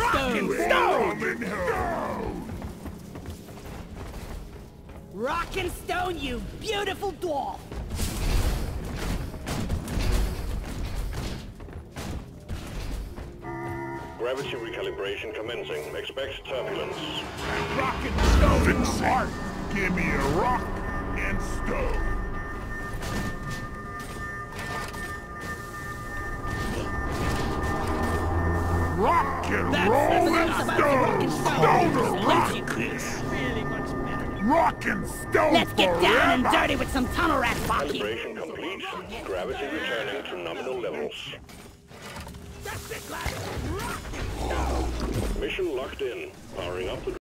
Rolling stone. Rolling stone. Rock and stone, you beautiful dwarf! Gravity recalibration commencing. Expect turbulence. Rock and stone in the heart. Give me a rock roll that's and enough about stone. rock and Stone stone. rock. Really much better. Rock and stone Let's get forever. down and dirty with some tunnel rat fucking. Calibration complete. Gravity returning to nominal levels. That's it, lad. Mission locked in. Powering up the